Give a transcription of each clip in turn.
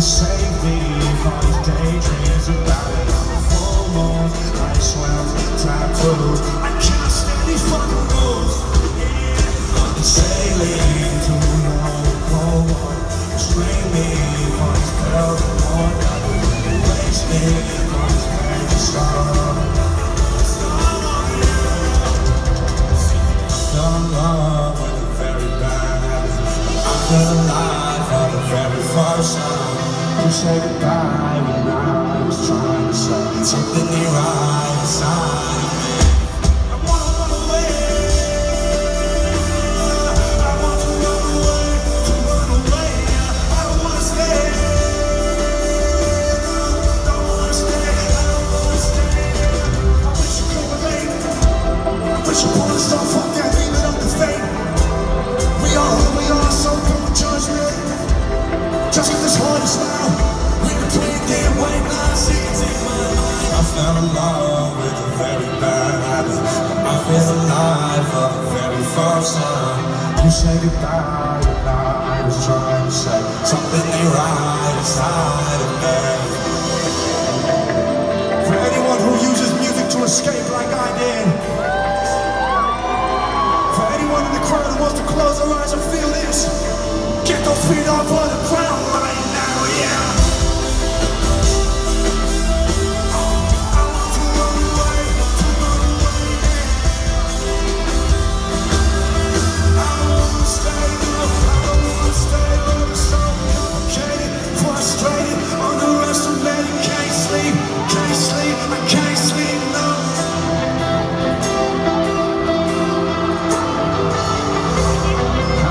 save me from these daydreams about it. I'm full tattoos. I can't stand these fucking rules. Been sailing the cold of magic star. Fell in love the very bad. I feel alive for the very first time. You say goodbye when I was trying to say something near right inside of me. I wanna in love with the very bad habit. I feel alive for the very first time. You say goodbye when I was trying to say something ain't right inside of me. For anyone who uses music to escape like I did. For anyone in the crowd who wants to close their eyes and feel this, get those feet off on the ground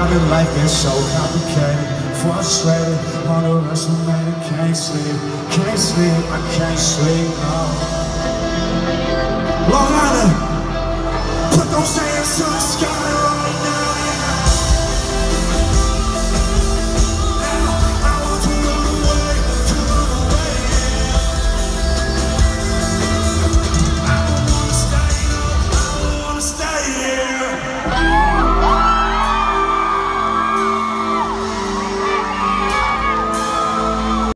Life get so complicated? Frustrated, underestimated, can't sleep, can't sleep, I can't sleep, no.